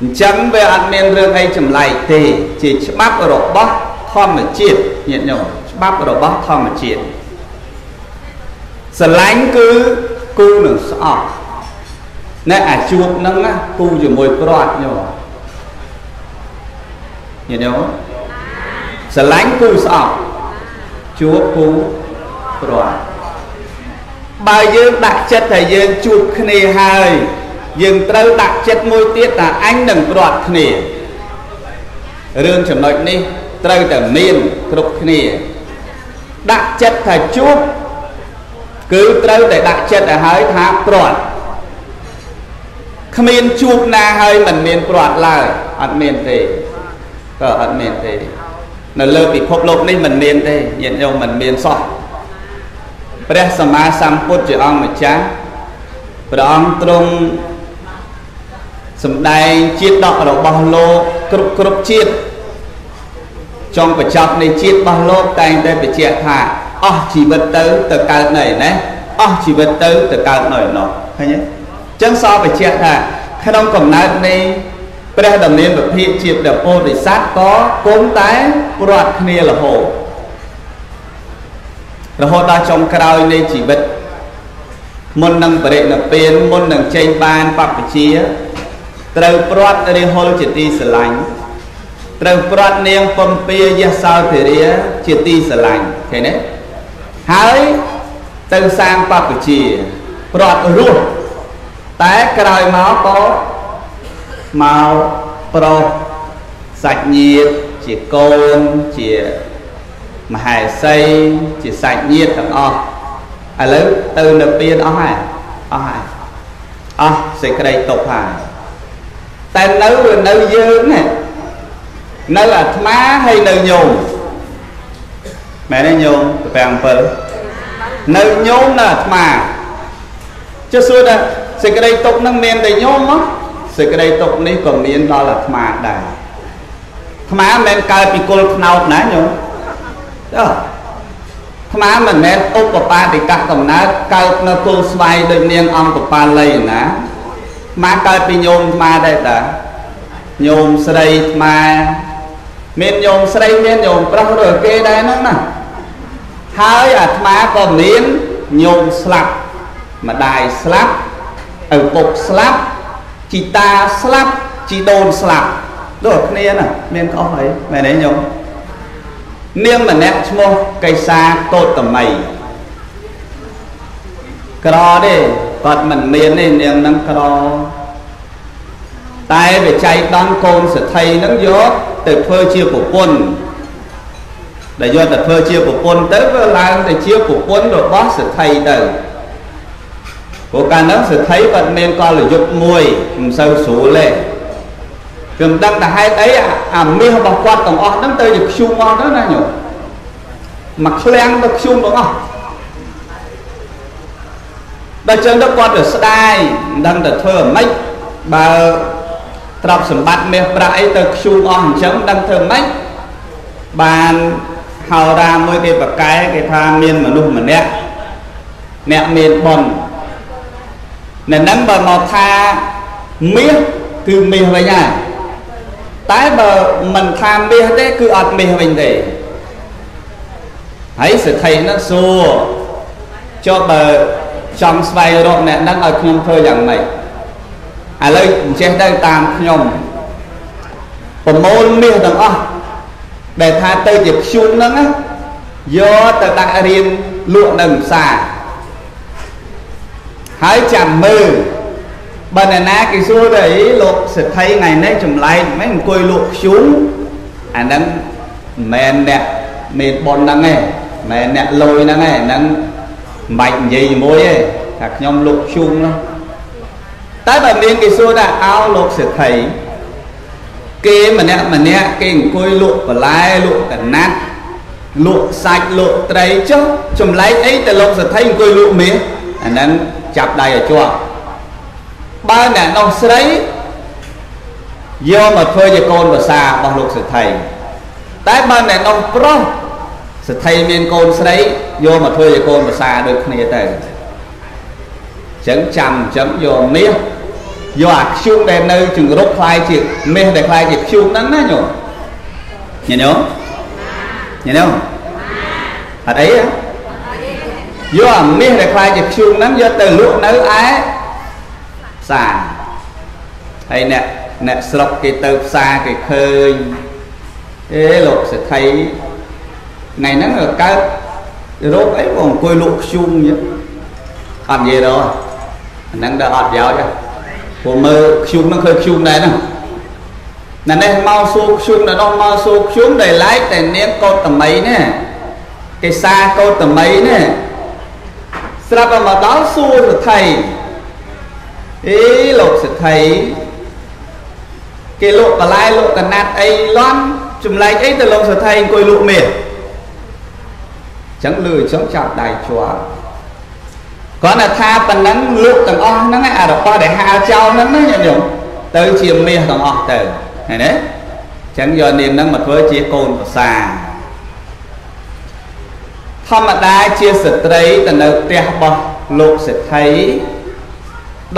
អញ្ចឹងវាអត់មានរឿងអីចម្លែកទេជាច្បាប់របស់ធម្មជាតិញាតិញោមច្បាប់របស់ធម្មជាតិស្រឡាញ់គឺគូនឹងស្អប់ណែអាជួបហ្នឹងណាគូជាមួយព្រាត់ញោមញាតិញោមស្រឡាញ់គូស្អប់ជួបគូព្រាត់បើយើងដាក់ចិត្តថាយើងជួបគ្នាហើយ យើងត្រូវដាក់ចិត្តមួយទៀតថាអញនឹងព្រាត់គ្នារឿងចំណុចនេះត្រូវតែមានគ្រប់គ្នា ដាក់ចិត្តថាជួបគឺត្រូវតែដាក់ចិត្តឲ្យហើយថាព្រាត់គ្មានជួបណាហើយមិនមានព្រាត់ឡើយអត់មានទេក៏អត់មានទេនៅលើពិភពលោកនេះមិនមានទេញាតិញោមមិនមានសោះព្រះសម្មាសម្ពុទ្ធជាអង្គម្ចាស់ព្រះអង្គទ្រង់ សម្ដែងជាតិដករបស់លោកគ្រប់គ្រប់ជាតិចុងបញ្ចប់នៃជាតិរបស់លោកតែងតែបញ្ជាក់ថាអស់ជីវិតទៅទៅកើតនៅឯណាអស់ជីវិតទៅទៅកើតនៅឯនោះឃើញទេអញ្ចឹងសរបញ្ជាក់ថាក្នុងកំណើតនៃព្រះដំណៀនពភិជាព្រះពោធិសត្វក៏គង់តែព្រាត់គ្នារហូតរហូតដល់ចុងក្រោយនៃជីវិតមុននឹងបរិណិព្វានមុននឹងចេញបានបព្វជិ ត្រូវព្រាត់រិហុលជាទីស្រឡាញ់ត្រូវព្រាត់នាងពំពាយសោធិរាជាទីស្រឡាញ់ឃើញទេហើយទៅសាងបព្វជិព្រាត់រស់តែក្រោយមកក៏មកប្រុសសាច់ញាតិជាកូនជាមហេសីជាសាច់ញាតិទាំងអស់ឥឡូវទៅនៅពៀនអស់ហើយអស់ហើយអស់សេចក្តីទុកហើយ តែនៅវានៅយើងណានៅអាត្មាហើយនៅញោមមែនទេញោម7នៅញោមនៅអាត្មាចុះសួរថាសេចក្តីទុកនឹងមានតែញោមមកសេចក្តីទុកនេះក៏មានដល់អាត្មាដែរអាត្មាមិនមែនកើតពីគុលខ្នោតណាញោមចុះអាត្មាមិនមែនឧបបាទិកកំណើតកើតនៅគុលស្វាយដូចនាងអង្គបាលីណា អាកើតពីញោមអាត្មាដែរតាញោមស្រីអាត្មាមានញោមស្រីមានញោមប្រុសឬគេដែរហ្នឹងណាហើយអាត្មាក៏មានញោមស្លាប់ម្ដាយស្លាប់ឪពុកស្លាប់ជីតាស្លាប់ជីដូនស្លាប់ដូចគ្នាណាមានអស់អីមែនទេញោមនាងម្នាក់ឈ្មោះកៃសាកោតមីក្រទេ គាត់មិនមានទេនាងនឹងក្រតែវាចៃដន្យកូនសទ្ធិនឹងយកទៅធ្វើជាប្រពន្ធដែលយកទៅធ្វើជាប្រពន្ធទៅវាឡើងទៅជាប្រពន្ធរបស់សទ្ធិទៅព្រោះកាលនោះសទ្ធិគាត់មានកលយុទ្ធមួយមិនសូវស្រួលទេគឺមិនដឹងតែហេតុអីអាមាសរបស់គាត់ទាំងអស់ហ្នឹងទៅជាខ្ជុំអស់ទៅណាញោមមកឃ្លាំងទៅខ្ជុំទាំងអស់ ដល់ចឹងទៅគាត់ទៅស្ដាយមិនដឹងទៅធ្វើអ្ម៉េចបើទ្រព្យសម្បត្តិមាសប្រាក់អីទៅខ្ជុំអស់អញ្ចឹងដឹងធ្វើម៉េចបានហោរាមួយគេប្រកែគេថាមានមនុស្សម្នាក់អ្នកមានបុណ្យអ្នកហ្នឹងបើមកថាមាសគឺមាសវិញហើយតែបើមិនថាមាសទេគឺអត់មាសវិញទេហើយសិទ្ធិហ្នឹងសួរចុះបើ ចង់ស្វែងរកអ្នកហ្នឹងឲ្យខ្ញុំធ្វើយ៉ាងម៉េចឥឡូវអញ្ចេះទៅតាមខ្ញុំប្រមូលមាសទាំងអស់ដែលថាទៅជាខ្ជុំហ្នឹងយកទៅដាក់រៀនលក់នៅផ្សារហើយចាំមើលបើអ្នកណាគេសួរទៅអីលោកសិទ្ធិថ្ងៃនេះចម្លែកមិនអង្គុយលក់ខ្ជុំអាហ្នឹងមិនមែនអ្នកមានប៉ុនហ្នឹងទេមិនមែនអ្នកលុយហ្នឹងទេហ្នឹង មិនបាច់និយាយជាមួយទេថាខ្ញុំលក់ខ្ជុំហ្នឹងតែបើមានគេសួរថាអោលោកសិទ្ធិគេម្នាក់ម្នាក់គេអង្គុយលក់បន្លែលក់កណាត់លក់សាច់លក់ត្រីចុះចម្លែកអីទៅលោកសិទ្ធិអង្គុយលក់មាសអាហ្នឹងចាប់ដៃឲ្យជាប់បើអ្នកនោះស្រីយកមកធ្វើជាកូនប្រសារបស់លោកសិទ្ធិតែបើអ្នកនោះប្រុស សេដ្ឋីមានកូនស្រីយកមកធ្វើឲ្យកូនប្រសាដូចគ្នាទៅអញ្ចឹងចាំអញ្ចឹងយកមាសយកអាខ្ជូងដែលនៅជំរុកខ្លាយជាមាសដែលខ្លាយជាខ្ជូងហ្នឹងណាញោមញញោមញញោមអត់អីយកអាមាសដែលខ្លាយជាខ្ជូងហ្នឹងយកទៅលក់នៅឯផ្សារហើយអ្នកអ្នកស្រុកគេទៅផ្សារគេឃើញអេលោកសេដ្ឋី ថ្ងៃហ្នឹងកើតរោគអីបងអង្គុយលក់ខ្ជុំអញ្ចឹងអត់និយាយដល់អាហ្នឹងដល់អត់ប្រយោជន៍ព្រោះមើលខ្ជុំហ្នឹងឃើញខ្ជុំដែរហ្នឹងណែនេះមកសួរខ្ជុំដល់នោះមកសួរខ្ជុំដែលឡែកតែនាងកោតតមីនេះគេសាកោតតមីនេះស្រាប់តែមកដល់សួរសទ្ធិអេលោកសទ្ធិគេលក់បន្លែលក់កណាត់អីលន់ចម្លែកអីទៅលោកសទ្ធិអង្គុយលក់មាស ចឹងលឺចឹងចាប់ដៃជាប់គាត់តែថាប៉ុណ្ណឹងលក់ទាំងអស់ហ្នឹងអារបស់ដែលហាលចោលហ្នឹងណាញោមទៅជាមាសទាំងអស់ទៅឃើញទេចឹងយកនាមហ្នឹងមកធ្វើជាកូនប្រសាធម្មតាជាស្ត្រីទៅនៅផ្ទះរបស់លោកសេដ្ឋី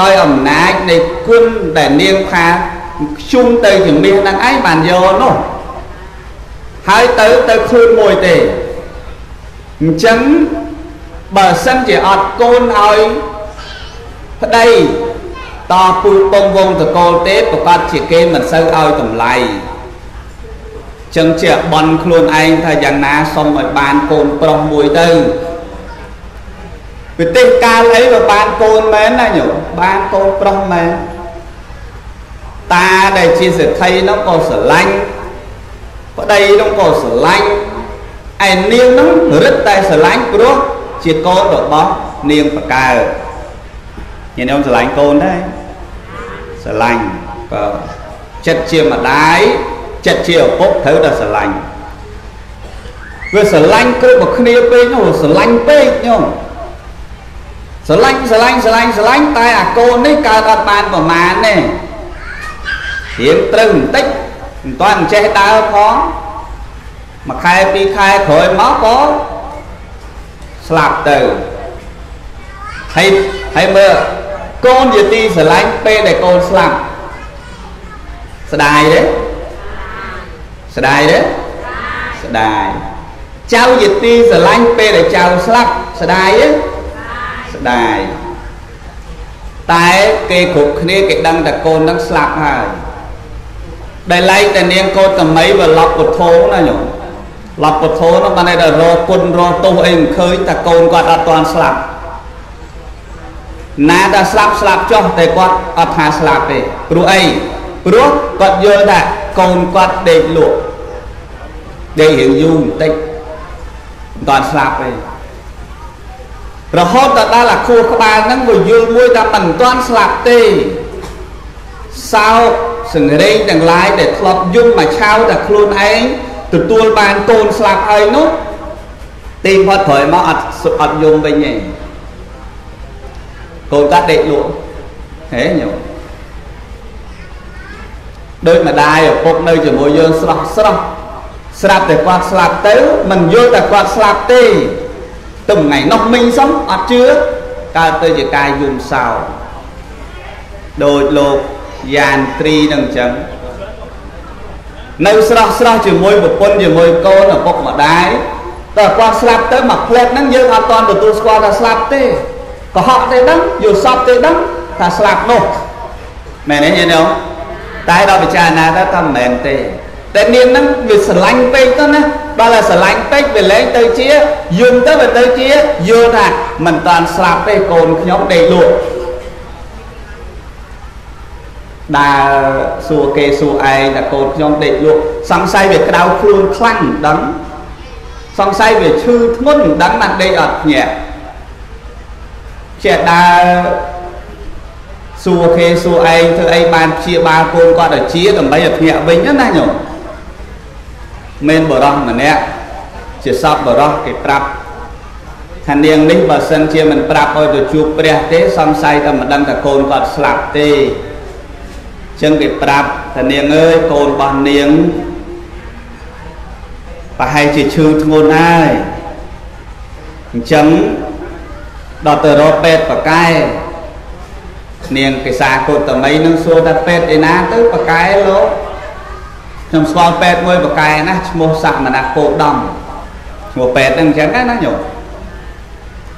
ដោយអំណាចនៃគុណដែលនាងថាខ្ជុំទៅជាមាសហ្នឹងឯងបានយកនោះហើយទៅទៅខ្លួនមួយទេ អញ្ចឹងបើសិនជាអត់កូនឲ្យប្តីតពូពងវងតកូលទេប្រកាសជាគេមិនសូវឲ្យតម្លៃចឹងជាបន់ខ្លួនឯងថាយ៉ាងណាសុំឲ្យបានកូនប្រុសមួយទៅប្រទេសកាលអីបើបានកូនមែនណាញោមបានកូនប្រុសមែនតាដែលជាសេដ្ឋីនោះក៏ស្រឡាញ់ប្តីនោះក៏ស្រឡាញ់ ឯនាងនោះរឹតតែស្រឡាញ់ព្រោះជាកូនរបស់នាងបកើញាតិញោមស្រឡាញ់កូនដែរស្រឡាញ់បើចិត្តជាម្ដាយចិត្តជាឪពុកត្រូវតែស្រឡាញ់វាស្រឡាញ់គ្រប់មកគ្នាពេកនោះស្រឡាញ់ពេកញោមស្រឡាញ់ស្រឡាញ់ស្រឡាញ់ស្រឡាញ់តែអាកូននេះកើតអត់បានប្រមាណទេរៀងត្រូវបន្តិចមិនទាន់ចេះដើរផង មួយខែពីរខែក្រោយមកក៏ស្លាប់ទៅហើយហើយមើលកូនជាទីស្រឡាញ់ពេលដែលកូនស្លាប់ស្ដាយទេស្ដាយទេស្ដាយចៅជាទីស្រឡាញ់ពេលដែលចៅស្លាប់ស្ដាយទេស្ដាយតែគេគ្រប់គ្នាគេដឹងតែកូននឹងស្លាប់ហើយដែលឡែកតែនាងកោតមីវឡប់ពុទ្ធោណាញោម ឡប់ពុទ្ធោនោះបានតែរកគុណរកទោសអីមិនឃើញតែកូនគាត់អត់ទាន់ស្លាប់ណាតែស្លាប់ស្លាប់ចុះតែគាត់អត់ថាស្លាប់ទេព្រោះអីព្រោះគាត់យល់ថាកូនគាត់ដេកលក់ដេករៀងយូរបន្តិចមិនទាន់ស្លាប់ទេរហូតដល់ដល់អាខួរក្បាលហ្នឹងវាយល់មួយថាមិនទាន់ស្លាប់ទេសោកសង្រេងទាំងឡាយដែលធ្លាប់យំមកឆាវតែខ្លួនឯង ទទួលបានកូនស្លាប់ហើយនោះទីផុតក្រោយមកអត់អត់យំវិញទេកូនកាត់ដេកលក់ហេញោមដោយម្ដាយឪពុកនៅជាមួយយើងស្រស់ស្រស់ស្រាប់តែគាត់ស្លាប់ទៅមិនយល់តែគាត់ស្លាប់ទេទៅថ្ងៃនោះមិញសំអត់ជឿកើតទៅជាកាយយំសោដោយលោកយ៉ានត្រីនឹងអញ្ចឹង នៅស្រស់ស្រស់ជាមួយប្រពន្ធជាមួយកូនឪពុកម្ដាយតើគាត់ស្លាប់ទៅមកផ្លែតហ្នឹងយើងអត់តន់ទទួលស្គាល់ថាស្លាប់ទេកុហកទេដឹងយល់សពទេដឹងថាស្លាប់នោះមែនទេញ៉ឹងតែដល់ពិចារណាទៅថាមិនមែនទេតែនាងហ្នឹងវាស្រឡាញ់ពេកទៅណាដល់តែស្រឡាញ់ពេកវាលែងទៅជាយំទៅវាទៅជាយល់ថាមិនតាន់ស្លាប់ទេកូនខ្ញុំដេកលក់ ដើរសួរគេសួរឯងតែកូនខ្ញុំដេកលក់សង្ស័យវាក្តៅខ្លួនខ្លាំងដឹងសង្ស័យវាឈឺធ្ងន់ដឹងបានដេកអត់ភ្ញាក់ចេះដើរសួរគេសួរឯងធ្វើអីបានព្យាបាលកូនគាត់ឲ្យជាដើម្បីឲ្យភ្ញាក់វិញណាញោមមានបរោះម្នាក់ជាសពបរោះគេប្រាប់ថានាងនេះបើសិនជាមិនប្រាប់ឲ្យទៅជួបព្រះទេសង្ស័យតែមិនដឹងថាកូនគាត់ស្លាប់ទេ ចឹងគេប្រាប់ថានាងអើយកូនរបស់នាងប្រហែលជាឈឺធ្ងន់ហើយអញ្ចឹងដល់ទៅរកពេទ្យបកែនាងកេសាកុតមីនឹងសួរថាពេទ្យឯណាទៅបកែលោកខ្ញុំស្គាល់ពេទ្យមួយបកែណាឈ្មោះសមណៈគោដំឈ្មោះពេទ្យហ្នឹងអញ្ចឹងណាញោម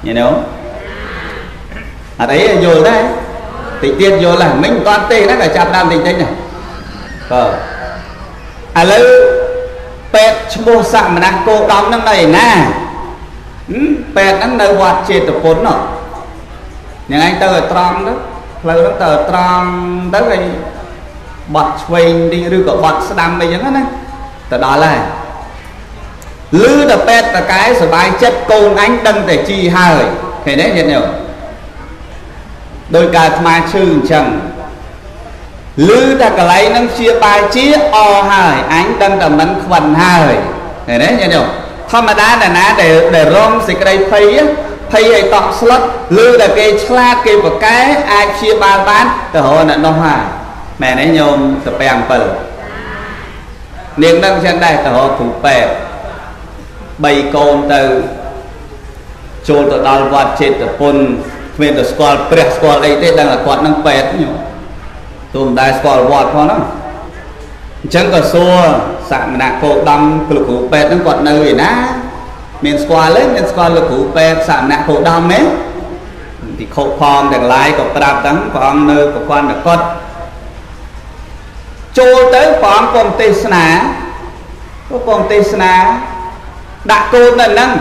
ញញោមអត់អីយល់ដែរ តិចទៀតយល់ដែរមិញមិនទាន់ទេណាក៏ចាប់ដើមតិចតិចណាបើឥឡូវពេទ្យឈ្មោះសមណៈគោដំហ្នឹងនៅឯណាពេទ្យហ្នឹងនៅវត្តចេតពុនហ្នឹងយ៉ាងឯងទៅឲ្យត្រង់ទៅផ្លូវហ្នឹងទៅឲ្យត្រង់ទៅហើយបត់ឆ្វេងទីឬក៏បត់ស្ដាំអីចឹងណាទៅដល់ហើយលឺតែពេទ្យតកែសុបាយចិត្តកូនអញដឹងតែជីហើយឃើញទេញាតិញោម ដោយការអាត្មាឈឺអញ្ចឹងឮតែកន្លែងហ្នឹងជាបាយជាអហើយអញដឹងតែមិនខ្វិនហើយឃើញទេញាតិញោមធម្មតាអ្នកណាដែលដែលរងសេចក្តីភ័យភ័យឲ្យតក់ស្លុតឬតែគេឆ្លាតគេប្រកែអាចព្យាបាលបានទៅរកអ្នកនោះហើយមែនទេញោមសពាំង7នាងនឹងចឹងដែរទៅរកគ្រូពេទ្យ3កូនទៅចូលទៅដល់វត្តចេតពុន គ្មានទៅស្គាល់ព្រះស្គាល់អីទេដឹងតែគាត់នឹងពេទ្យញោមទូមិនដែលស្គាល់វត្តផងហ្នឹងអញ្ចឹងក៏សួរសមណៈគោដំលោកគ្រូពេទ្យហ្នឹងគាត់នៅឯណាមានស្គាល់ទេមានស្គាល់លោកគ្រូពេទ្យសមណៈគោដំទេទីខោផងទាំងឡាយក៏ប្រាប់ទាំងព្រះអង្គនៅប្រព័ន្ធកត់ចូលទៅព្រះអង្គពងទេសនាពងទេសនាដាក់កូននៅហ្នឹង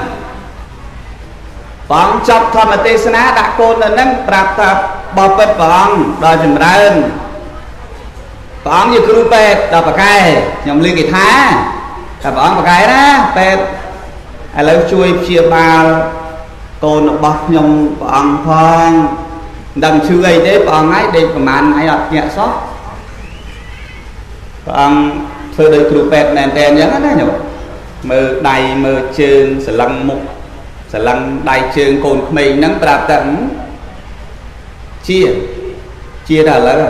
ព្រះអង្គចប់ធម្មទេសនាដាក់កូននៅហ្នឹងប្រាប់ថាបបិទ្ធព្រះអង្គដល់ចម្រើនព្រះអង្គជាគ្រូពេទ្យដល់ប្រកែខ្ញុំលឺគេថាថាព្រះអង្គប្រកែណាពេទ្យឥឡូវជួយព្យាបាលកូនរបស់ខ្ញុំព្រះអង្គផងមិនដឹងឈឺអីទេព្រះអង្គហើយដេកប្រហែលថ្ងៃអត់ញាក់សោះព្រះអង្គធ្វើដោយគ្រូពេទ្យមែនតើអញ្ចឹងណាញោមមើលដៃមើលជើងសលឹងមុខ សលឹងដៃជើងកូនក្មេងហ្នឹងប្រាប់តែជាជាតែឥឡូវ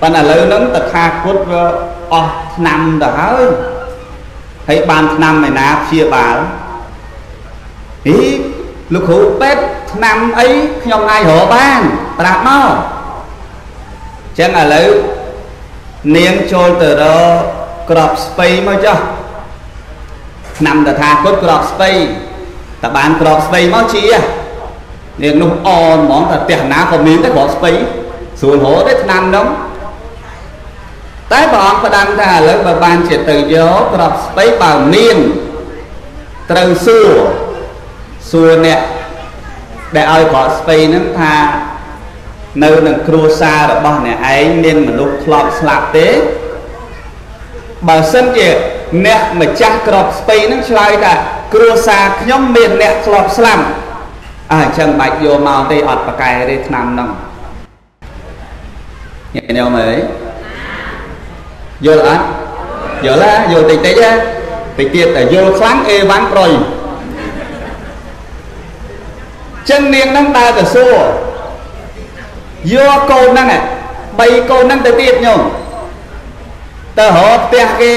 ប៉ុន្តែឥឡូវហ្នឹងតថាគតវាអស់ឆ្នាំទៅហើយហើយបានឆ្នាំឯណាព្យាបាលហីលោកគ្រូពេទ្យឆ្នាំអីខ្ញុំអាចរកបានប្រាប់មកអញ្ចឹងឥឡូវនាងចូលទៅរកក្របស្ពៃមកចុះឆ្នាំតថាគតក្របស្ពៃ តបានក្របស្ពៃមកជានាងនោះអនហ្មងតែផ្ទះណាក៏មានតែក្របស្ពៃស្រួលរហូតទេឆ្នាំនោះតែព្រះអង្គផ្ដាំថាឥឡូវបើបានជាទៅយកក្របស្ពៃបើមានត្រូវសួរសួរអ្នកដែលឲ្យក្របស្ពៃហ្នឹងថានៅនឹងគ្រួសាររបស់អ្នកឯងមានមនុស្សធ្លាប់ស្លាប់ទេបើសិនជាអ្នកម្ចាស់ក្របស្ពៃនឹងឆ្លើយថា គ្រួសារខ្ញុំមានអ្នកធ្លាប់ស្លាប់អញ្ចឹងបាច់យកមកទេអត់ប្រកែទេឆ្នាំហ្នឹងញ៉ែញោមអើយយល់អត់យល់ហ៎យល់តិចតិចហ៎តិចទៀតតែយល់ខ្លាំងអេវ៉ាន់ប្រុយចឹងនាងហ្នឹងដើរទៅសួរយកកូនហ្នឹង3កូនហ្នឹងទៅទៀតញោមទៅរកផ្ទះគេ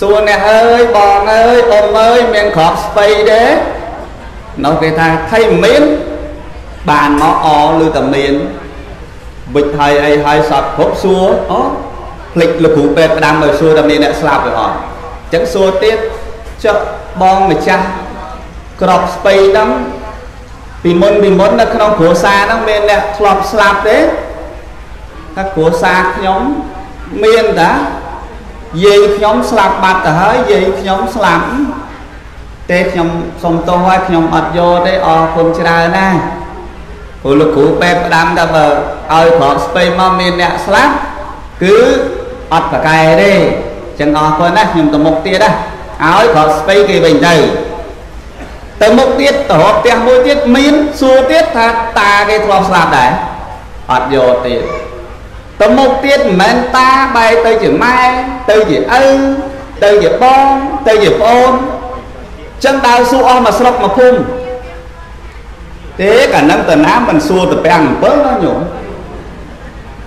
សួរអ្នកអើយបងអើយអ៊ំអើយមានក្របស្បៃទេនោះគេថាថៃមានបានមកអឬតែមានវិចហើយអីហើយសពគ្រប់សួរអូភ្លេចលោកគ្រូពេទ្យផ្ដាំឲ្យសួរតែមានអ្នកស្លាប់ឬអត់អញ្ចឹងសួរទៀតចុះបងម្ចាស់ក្របស្បៃហ្នឹងពីមុនពីមុននៅក្នុងគ្រួសារហ្នឹងមានអ្នកធ្លាប់ស្លាប់ទេថាគ្រួសារខ្ញុំមានតា យាយខ្ញុំស្លាប់បាត់ទៅហើយយាយខ្ញុំស្លាប់ទេខ្ញុំសុំទោសហើយខ្ញុំអត់យកទេអរគុណច្រើនណាស់ព្រោះលោកគ្រូពេទ្យផ្ដាំថាបើឲ្យក្រកស្ពៃមកមានអ្នកស្លាប់គឺអត់ប្រកែទេចឹងអរគុណណាស់ខ្ញុំទៅមុខទៀតណាឲ្យក្រកស្ពៃគេវិញទៅទៅមុខទៀតទៅរកផ្ទះមួយទៀតមានសួរទៀតថាតាគេធ្លាប់ស្លាប់ដែរអត់យកទៀត ទៅមុខទៀតមិនមែនតាបែរទៅជាម៉ែទៅជាឪទៅជាបងទៅជាប្អូនចឹងដើរសួរអស់មួយស្រុកមួយភូមិទេកាលហ្នឹងតណាមិនសួរទៅពាំង7ណាញោម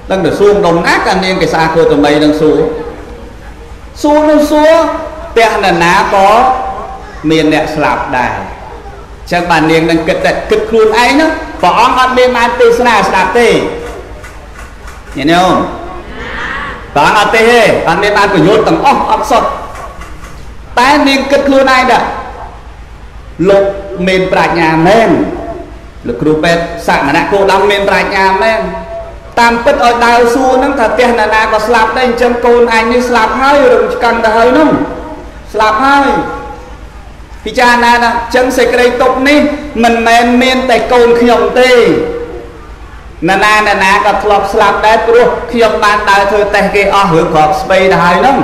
ដឹងទៅសួរដុំណាកានាងកេសាគោតមីនឹងសួរសួរនោះសួរផ្ទះណាណាក៏មានអ្នកស្លាប់ដែរចឹងបាននាងនឹងគិតតែគិតខ្លួនឯងហ្នឹងព្រះអង្គអត់មានបានទេសនាស្ដាប់ទេ ញញោមព្រះអង្គអត់ទេទេអត់មានបានបញ្យល់ទាំងអស់អត់សុទ្ធតែនាងគិតខ្លួនឯងដែរលោកមានប្រាជ្ញាមែនលោកគ្រូពេទ្យសមណៈគោដំមានប្រាជ្ញាមែនតាមពិតឲ្យដើរសួរហ្នឹងថាផ្ទះណានាក៏ស្លាប់ដែរអញ្ចឹងកូនអញនេះស្លាប់ហើយរំឆ្កាំងទៅហើយហ្នឹងស្លាប់ហើយពិចារណាថាអញ្ចឹងសេចក្តីទុកនេះមិនមែនមានតែកូនខ្ញុំទេ ណានាណានាក៏ធ្លាប់ស្លាប់ដែរព្រោះខ្ញុំបានដើរធ្វើតេស្តគេអស់រឿងក្របស្បៃទៅហើយហ្នឹង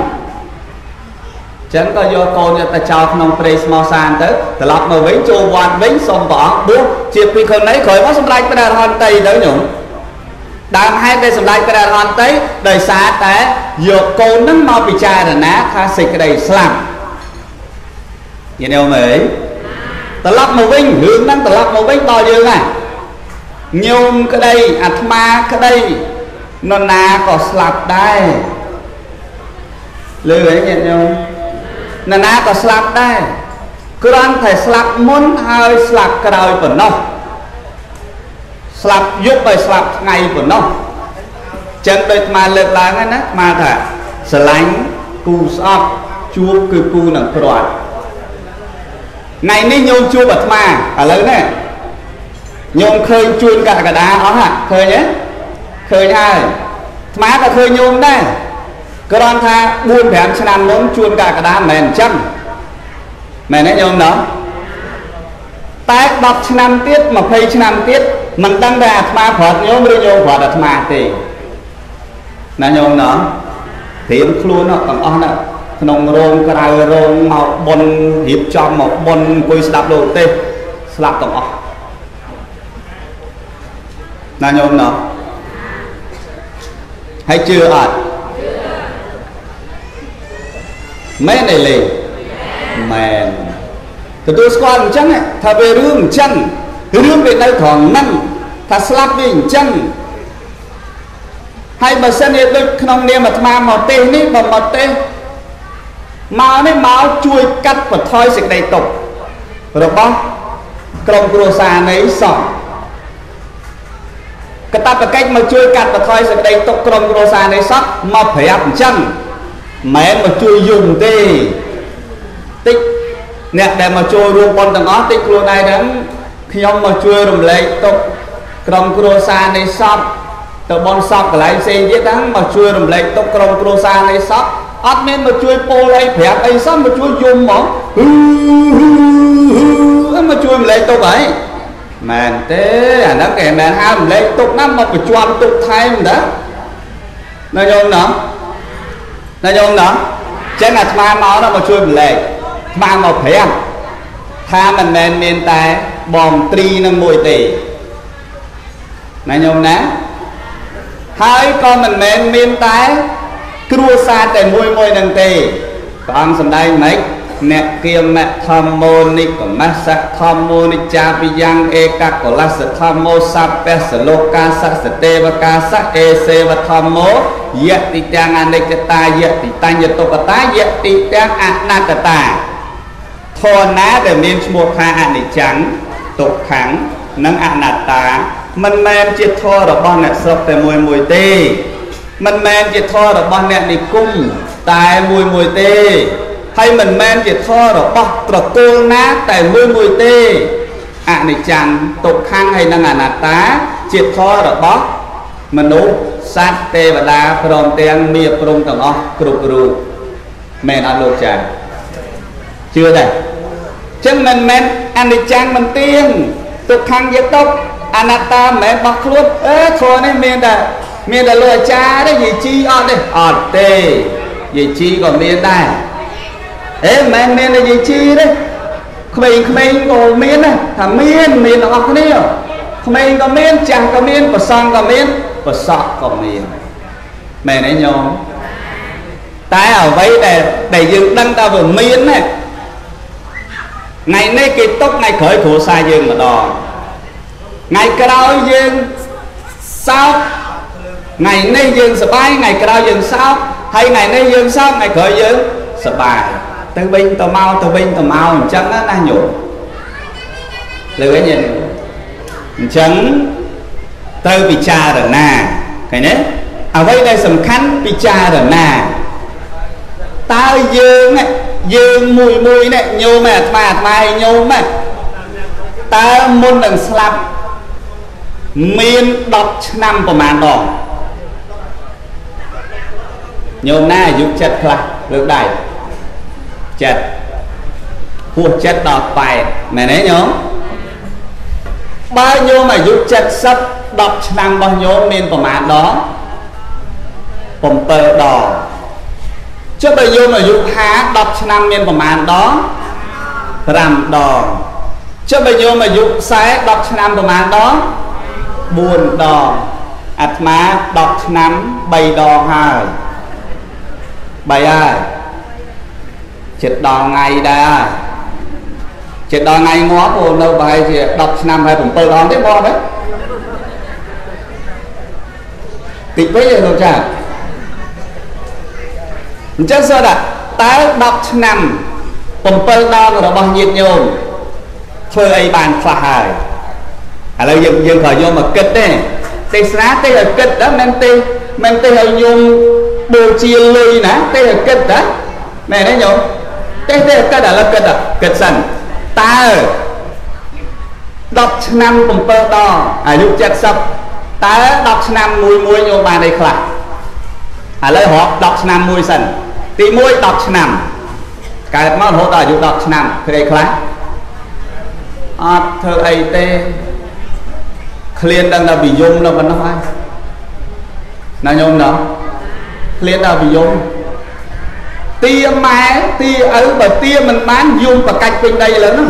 ចឹងក៏យកកូនយកទៅចោលក្នុងព្រៃស្មោសានទៅត្រឡប់មកវិញចូលវត្តវិញសូមព្រះអង្គបួសជាភិក្ខុនីក្រោយមកសម្ដេចព្រះអរហន្តតីទៅញោមដើមហេតុដែលសម្ដេចព្រះអរហន្តតីដោយសារតែយកកូននឹងមកពិចារណាថាសេចក្តីស្លាប់យល់មើលត្រឡប់មកវិញរឿងហ្នឹងត្រឡប់មកវិញដល់យើងណា ញោមក្តីអាត្មាក្តីនរណាក៏ស្លាប់ដែរលើអីញាតិញោមនរណាក៏ស្លាប់ដែរគ្រាន់តែស្លាប់មុនហើយស្លាប់ក្រោយប៉ុណ្ណោះស្លាប់យប់ហើយស្លាប់ថ្ងៃប៉ុណ្ណោះចឹងដូចអាលើកឡើងហ្នឹងណាអាថាស្រឡាញ់គូស្អប់ជួបគឺគូនឹងព្រាត់ថ្ងៃនេះញោមជួបអាត្មាឥឡូវនេះ ញោមឃើញជួនកកដាអស់ហ่ะឃើញទេឃើញហើយអាត្មាក៏ឃើញញោមដែរគ្រាន់ថា4 5ឆ្នាំមុនជួនកកដាមិនមែនអញ្ចឹងមែនទេញោមណោះតែ10ឆ្នាំទៀត20ឆ្នាំទៀតមិនដឹងថាអាត្មាប្រាប់ញោមឬញោមប្រាប់អាត្មាទេណាញោមណោះត្រៀមខ្លួនទាំងអស់ណាក្នុងរោងក្រៅរោងមកបុនរៀបចំមកបុនអង្គុយស្ដាប់លោកទេសស្លាប់ទាំងអស់ ណាញោមណោះហើយជឿអត់មែនទេលេមែនទទួលស្គាល់អញ្ចឹងថាវារឿងអញ្ចឹងរឿងវានៅត្រង់ហ្នឹងថាស្លាប់វាអញ្ចឹងហើយបើសិនជាដូចក្នុងនាមអាត្មាមកទេសនេះបើមកទេសមកនេះមកជួយកាត់បន្ថយសេចក្តីទុក្ខរបស់ក្រុមគ្រួសារនៃសង្ឃ កតបកិច្ចមកជួយកាត់បន្ថយសេចក្តីទុក្ខក្រុមគ្រួសារនៃសង្ឃមកប្រាប់អញ្ចឹងមិនមែនមកជួយយំទេតិចអ្នកដែលមកចូលរួមប៉ុនទាំងអស់តិចខ្លួនឯងហ្នឹងខ្ញុំមកជួយរំលែកទុក្ខក្រុមគ្រួសារនៃសពទៅបនសពកន្លែងផ្សេងទៀតហ្នឹងមកជួយរំលែកទុក្ខក្រុមគ្រួសារនៃសពអត់មានមកជួយពោលអីប្រាប់អីសោះមកជួយយំហ្មងមកជួយរំលែកទុក្ខហើយ មែនទេអាហ្នឹងគេមិនហៅរំលែកទុក្ខណាមកប្រជွំទុក្ខថែមតាណាយល់ណាណាយល់ណាចឹងអាត្មាមកដល់មកជួយរំលែកអាត្មាមកប្រាប់ថាមិនមែនមានតែបងត្រីនឹងមួយទេណាញោមណាហើយក៏មិនមែនមានតែគ្រួសារតែមួយមួយនឹងទេព្រះអង្គសម្ដែងម៉េចអ្ន កគៀមធម្មោនិកមស្សធម្មោនិចាពិយ៉ាងឯកកលសធម្មោសពៈសលោកាសសទេវកាសអេសេវធម្មោយតិទាំងអនិច្ចតាយតិតញ្ញតុកតាយតិទាំងអនត្តតាធរណាដែលមានឈ្មោះថាអនិច្ចំទុក្ខំនិងអនត្តាមិនមែនជាធររបស់អ្នកស្រុកតែមួយមួយទេមិនមែនជាធររបស់អ្នកនិគមតែមួយមួយទេ ហើយមិនមែនជាធររបស់ត្រកូលណាតែមួយមួយទេអនិច្ចំទុក្ខំហើយនិងអនត្តាជាធររបស់មនុស្សសត្វទេវតាព្រមទាំងមាព្រំទាំងអស់គ្រប់រូបមែនអត់លោកចាជឿដែរចឹងមិនមែនអនិច្ចំមិនទៀងទុក្ខំយកទុកអនត្តាមិនមែនបោះខ្លួនអេធរនេះមានតែមានតែលោកអាចារ្យទេយាយជីអត់ទេអត់ទេយាយជីក៏មានដែរ អេមិនមែនមានតែយាយជីទេក្មេងៗក៏មានដែរថាមានមានទាំងអស់គ្នាក្មេងក៏មានចាស់ក៏មានប្រសង់ក៏មានប្រសក់ក៏មានមែនទេញោមតែអ្វីដែលដែលយើងដឹងថាវាមានណាថ្ងៃនេះគេຕົកថ្ងៃក្រោយគ្រួសារយើងម្ដងថ្ងៃក្រោយយើងសោកថ្ងៃនេះយើងសប្បាយថ្ងៃក្រោយយើងសោកហើយថ្ងៃនេះយើងសោកថ្ងៃក្រោយយើងសប្បាយ ទៅវិញទៅមកទៅវិញទៅមកអញ្ចឹងណាញោមលើវិញអញ្ចឹងត្រូវពិចារណាឃើញទេអ្វីដែលសំខាន់ពិចារណាតើយើងយើងមួយមួយនេះញោមអាត្មាអាត្មាឲ្យញោមតើមុននឹងស្លាប់មាន10ឆ្នាំប្រហែលដងញោមណាអាយុ7ខ្លះលើកដៃ 7ពោះ7ដល់8មែនទេញោមបើញោមអាយុ70 10ឆ្នាំរបស់ញោមមានប្រមាណដង7ដងចុះបើញោមអាយុ50 10ឆ្នាំមានប្រមាណដង5ដងចុះបើញោមអាយុ40 10ឆ្នាំប្រមាណដង4ដងអាត្មា10ឆ្នាំ3ដងហើយ3ហើយ ចិត្តដល់ថ្ងៃដែរចិត្តដល់ថ្ងៃងាប់អូនៅប្រហែលជា10ឆ្នាំហើយ7ដងទេងាប់ហ៎តិចពេកទេលោកចាអញ្ចឹងសួរថាតើ10ឆ្នាំ7ដងរបស់ញាតិញោមធ្វើអីបានខ្លះហើយឥឡូវយើងយើងក៏យកមកគិតទេទេសនាទេឲ្យគិតដែរមិនទេមិនទេឲ្យញោមបូជាលុយណាទេឲ្យគិតណាមែនទេញោម ទេទេគិតឥឡូវគិតគិតសិនតើ10ឆ្នាំ7ដងអាយុ70តើ10ឆ្នាំមួយមួយញោមបានអីខ្លះឥឡូវរាប់10ឆ្នាំមួយសិនទី1 10ឆ្នាំកើតមករហូតដល់អាយុ10ឆ្នាំធ្វើអីខ្លះអត់ធ្វើអីទេឃ្លានដឹងតែវិយមនៅប៉ុណ្ណោះហើយណាញោមណោះឃ្លានដល់វិយម ទាម៉ែទាឪបើទាមិនបានយំប្រកាច់ពេញដីឥឡូវហ្នឹង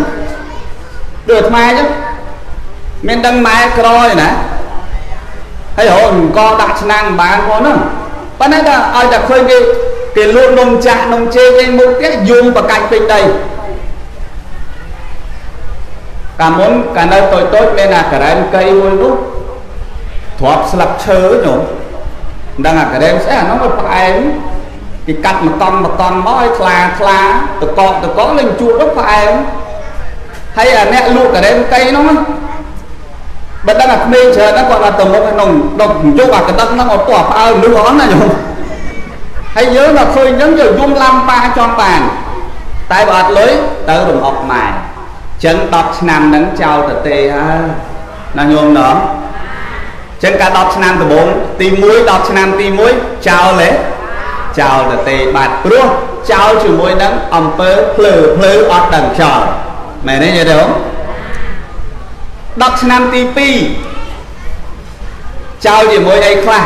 ដូចអាត្មាអញ្ចឹងមានដឹងម៉ែក្រឯណាហើយរហូតអង្គដាក់ឆ្នាំងបានផងហ្នឹងប៉ុន្តែដល់ឲ្យតែឃើញគេគេលក់នំចាក់នំជេកឯមុខទៀតយំប្រកាច់ពេញដីកាលមុនកាលនៅតូចតូចមានអាការ៉ែនកៃមួយនោះទ្របស្លឹកឈើញោមដឹងអាការ៉ែស្អីអានោះវាផ្អែម គេកាត់មកតន់មកតន់មកឲ្យថ្លាថ្លាតកកតកកលេងជួបទៅផ្អែមហើយអាអ្នកលក់ការ៉ែនកៃនោះបើដឹងអាក្មេងច្រើនណាស់គាត់មកទៅមុខក្នុងដុកជុកអាកដឹកហ្នឹងអត់ទាស់ផ្អើលឺអត់ណាញោមហើយយើងដល់ឃើញអញ្ចឹងយើងយំឡាំប៉ាចង់បានតែបើអត់លុយទៅរំអុកម៉ែចឹង10ឆ្នាំហ្នឹងចោលទៅទេហើយណាញោមណោះចឹងកាល10ឆ្នាំដំបូងទី1 10ឆ្នាំទី1ចោលទេ ចោលទៅទេបាត់ព្រោះចោលជាមួយនឹងអំពើភ្លើភ្លើអត់ដឹងចោលមែនទេយល់ទេ10ឆ្នាំទី2ចោលជាមួយអីខ្លះ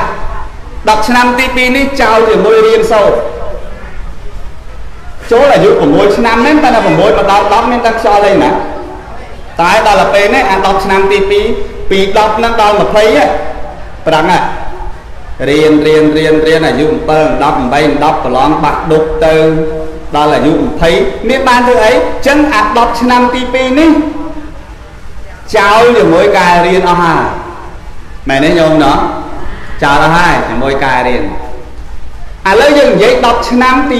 10ឆ្នាំទី2នេះចោលជាមួយរៀនសូត្រចូលអាយុ6ឆ្នាំហ្នឹងតែ6មកដល់10មានតែខ្យល់អីណាតែដល់ទៅពេលនេះអា10ឆ្នាំទី2ពី10ហ្នឹងដល់20ហ៎ប្រឹងហ៎ រៀនរៀនរៀនរៀនអាយុ7 10 8 10ប្រឡងបាក់ដុកទៅដល់អាយុ20មានបានធ្វើអីចឹងអា10ឆ្នាំទី2នេះចោលជាមួយការរៀនអស់ហើយមែនទេញោមណោះចោលអស់ហើយជាមួយការរៀនឥឡូវយើងនិយាយ10ឆ្នាំទី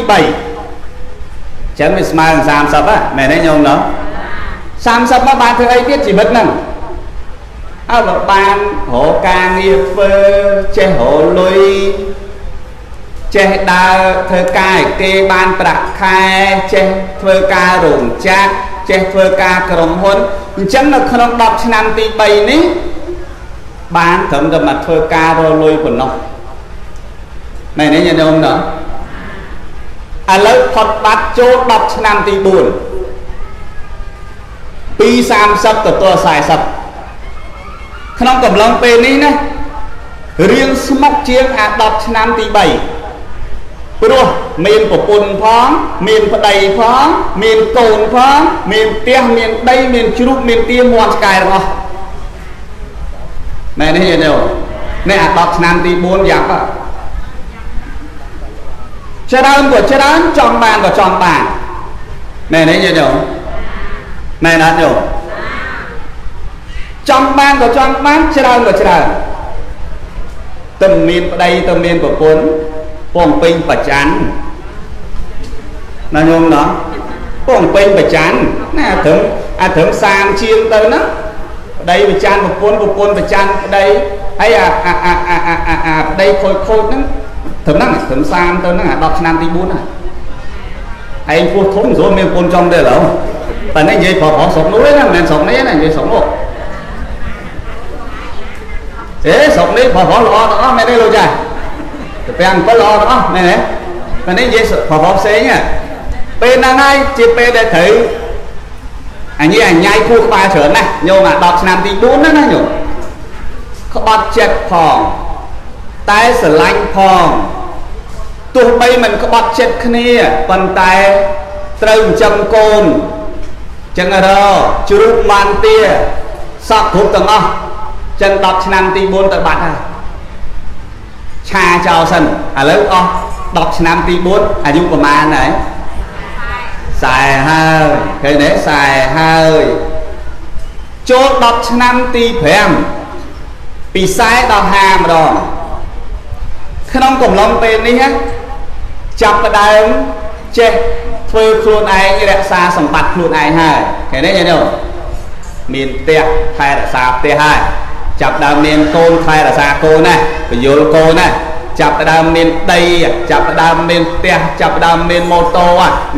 3ចឹងវាស្មើនឹង30ហ៎មែនទេញោមណោះ30មកបានធ្វើអីទៀតជីវិតហ្នឹង អើបើបានរកការងារធ្វើចេះរកលុយចេះដើរធ្វើការឲ្យគេបានប្រាក់ខែចេះធ្វើការរោងចក្រចេះធ្វើការក្រុមហ៊ុនអញ្ចឹងនៅក្នុង10ឆ្នាំទី3នេះបានត្រឹមតែមកធ្វើការរកលុយប៉ុណ្ណោះមែនទេញាតិញោមណោះឥឡូវផុតបាត់ចូល10ឆ្នាំទី4ពី30ទៅទល់40 ក្នុងកំឡុងពេលនេះណារៀងស្មុកជាងអា10ឆ្នាំទី3ព្រោះមានប្រពន្ធផង មានប្តីផង មានកូនផង មានផ្ទះមានដីមានជ្រូកមានទាមាន់ឆ្កែរបស់មែនទេយល់នេះអា10ឆ្នាំទី4យ៉ាប់ហ៎ច្រើនក៏ច្រើនចង់បានក៏ចង់បានមែនទេយល់មែនអត់យល់ ចង់បានក៏ចង់បានច្រើនក៏ច្រើនទៅមានប្តីទៅមានប្រពន្ធពងពេញប្រច័នណាញោមណោះពងពេញប្រច័នណាត្រឹមអាត្រឹមសាមជាងទៅហ្នឹងប្តីប្រច័នប្រពន្ធប្រពន្ធប្រច័នប្តីហើយអាអាអាអាអាអាប្តីខូចខូចហ្នឹងត្រឹមហ្នឹងត្រឹមសាមទៅហ្នឹងអា10ឆ្នាំទី4ហ្នឹងឯងពោះធំស្រួលមានប្រពន្ធចំទេឥឡូវតែនេះនិយាយប្រុសប្រុសស្រុកនោះទេណាមិនមែនស្រុកនេះណានិយាយស្រុកនោះ អេស្រុកនេះប្រុសប្រុសល្អទាំងអស់មែនទេលោកចាទៅពាំង7ល្អទាំងអស់មែនទេតែនេះនិយាយប្រុសប្រុសផ្សេងពេលហ្នឹងហើយជាពេលដែលត្រូវអញអញ៉ៃគូក្បាលច្រើនណាស់ញោមអា10ឆ្នាំទី4ហ្នឹងណាញោមក្បត់ចិត្តផងតែស្រឡាញ់ផងទោះបីមិនក្បត់ចិត្តគ្នាប៉ុន្តែត្រូវចិញ្ចឹមកូនចឹងរជ្រូកបានទាសពគ្រប់ទាំងអស់ ចឹង10ឆ្នាំទី4ទៅបាត់ហើយឆាចោលសិនឥឡូវអស់10ឆ្នាំទី4អាយុប្រហែលហើយខ្សែហើយឃើញទេខ្សែហើយចូល10ឆ្នាំទី5ពីខ្សែដល់50ម្ដងក្នុងកំឡុងពេលនេះចាប់ផ្ដើមចេះធ្វើខ្លួនឯងរក្សាសម្បត្តិខ្លួនឯងហើយឃើញទេញ៉ឹងមានផ្ទះថែរក្សាផ្ទះហើយ ចាប់ដើមមានកូនថែរក្សាកូនណាបញ្យលកូនណាចាប់ដើមមានដីចាប់ដើមមានផ្ទះចាប់ដើមមានម៉ូតូ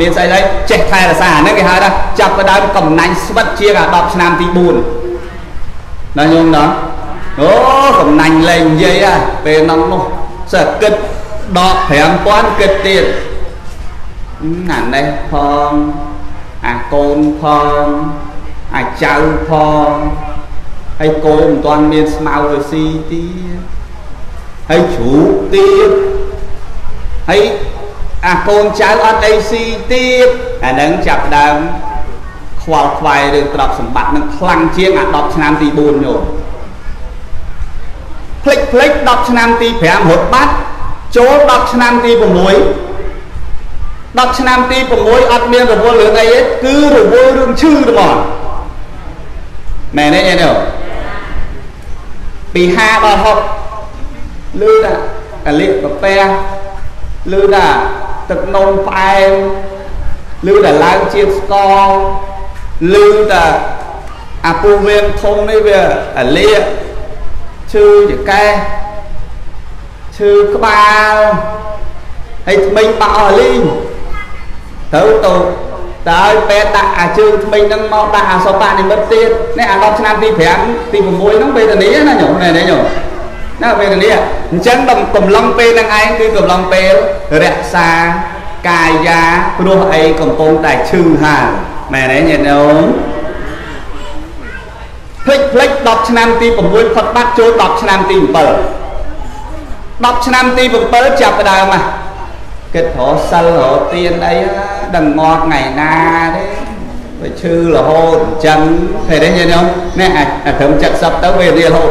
មានស្អីស្អីចេះថែរក្សាហ្នឹងគេហៅថាចាប់ដើមកំណាញ់ស្វិតជាងអា10ឆ្នាំទី4ណាញោមណាអូកំណាញ់លេងនិយាយហ่ะពេលនោះនោះសិតគិតដក5000គិតទៀតអានេះផងអាកូនផងអាចៅផង ហើយកូនមិនទាន់មានស្មៅឲ្យស៊ីទៀតហើយជ្រូកទៀតហើយអាកូនចៅអត់អីស៊ីទៀតអានឹងចាប់ដើមខ្វល់ខ្វាយរឿងទ្រព្យសម្បត្តិនឹងខ្លាំងជាងអា10ឆ្នាំទី4ញោមផ្លិចផ្លិច10ឆ្នាំទី5រត់បាត់ចូល10ឆ្នាំទី6 10ឆ្នាំទី6អត់មានរវល់រឿងអីទេគឺរវល់រឿងឈឺហ្មងមែនទេញ៉ែនេះ ពី5ដល់6លឺថាកលិកាពះលឺថាទឹកនំផ្អែមលឺថាឡើងជាតិស្ករលឺថាអាពូវៀងធំនេះវាអាលៀឈឺចកែឈឺក្បាលហើយថ្មិញបាក់អស់លីងទៅទៅ តើឲ្យពេទ្យដាក់អាជើងថ្មីហ្នឹងមកដាក់អាសបនិមិត្តទៀតនេះអា10ឆ្នាំទី5ទី6ហ្នឹងវេទនាណាញោមណែនេះញោមណាវេទនាអញ្ចឹងកំឡុងពេលហ្នឹងឯងគឺកំឡុងពេលរក្សាកាយាព្រោះអីកំពុងតែឈឺហើយមែនទេញាតិញោមភ្លេចភ្លេច10ឆ្នាំទី6ផុតបាត់ចូល10ឆ្នាំទី7 10ឆ្នាំទី7ចាប់ផ្ដើមមក គិតរកសិលរកទៀនអីដឹងងត់ថ្ងៃណាទេវាឈឺរហូតអញ្ចឹងឃើញទេញាតិញោមនេះអាត្រឹម70ទៅវារៀលរហូត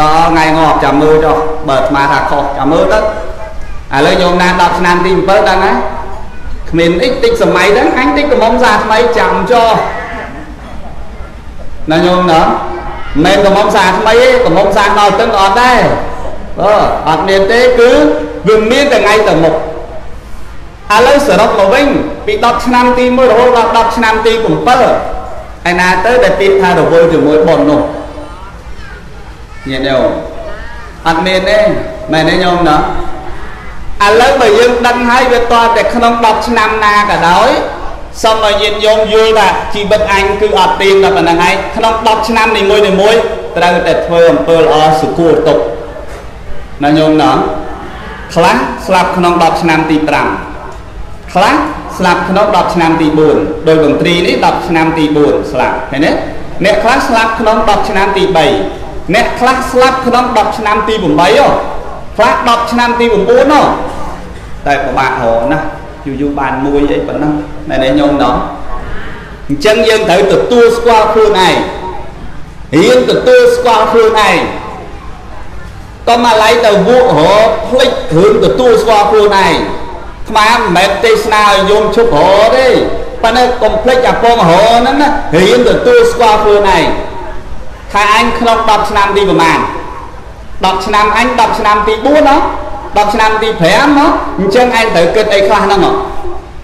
ដល់ថ្ងៃងាប់ចាំមើលចុះបើស្មាថាខុសចាំមើលទៅឥឡូវញោមណា10ឆ្នាំទី7ដឹងហើយគ្មានអីតិចសម័យហ្នឹងអញតិចកំមុំសាថ្មីចាំចុះណាញោមណាមិនកំមុំសាថ្មីទេកំមុំសាដល់ទឹកអត់ដែរបើអត់មានទេគឺវាមានតែថ្ងៃទៅមុខ ឥឡូវសរុបមកវិញពី10ឆ្នាំទី1រហូតដល់10ឆ្នាំទី7ឯណាទៅដែលពាក្យថារវល់ជាមួយប៉ុននោះញាតិញោមអត់មានទេមែនទេញោមណាឥឡូវបើយើងដឹងហើយវាតតែក្នុង10ឆ្នាំណាក៏ដោយសូមឲ្យញាតិញោមយល់ថាជីវិតអញគឺអត់ទៀងដល់ប៉ុណ្្នឹងហើយក្នុង10ឆ្នាំនីមួយៗត្រូវតែធ្វើអំពើល្អសុគូទុកណាញោមណាខ្លះស្លាប់ក្នុង10ឆ្នាំទី5 ខ្លះស្លាប់ក្នុង10ឆ្នាំទី4ដោយមន្ត្រីនេះ10ឆ្នាំទី4ស្លាប់ឃើញទេអ្នកខ្លះស្លាប់ក្នុង10ឆ្នាំទី3អ្នកខ្លះស្លាប់ក្នុង10ឆ្នាំទី8ហ៎ខ្លះ10ឆ្នាំទី9ហ៎តែពិបាករណាស់យូរយូរបានមួយអីប៉ុណ្ណឹងតែនេះញោមណោះអញ្ចឹងយើងត្រូវទទួលស្គាល់ខ្លួនឯងរៀនទទួលស្គាល់ខ្លួនឯងកុំអាឡ័យទៅវក់រភ្លេចរឿងទទួលស្គាល់ខ្លួនឯង ថ្មមិនមែនទេសនាឲ្យយំឈប់រទេប៉ុន្តែកុំភ្លេចអាពងរហ្នឹងណារៀនទទួលស្គាល់ខ្លួនឯងថាអញក្នុង10ឆ្នាំទីប្រហែល10ឆ្នាំអញ10ឆ្នាំទី4ហ៎10ឆ្នាំទី5ហ៎អញ្ចឹងឯងត្រូវគិតអីខ្លះហ្នឹងហ៎គ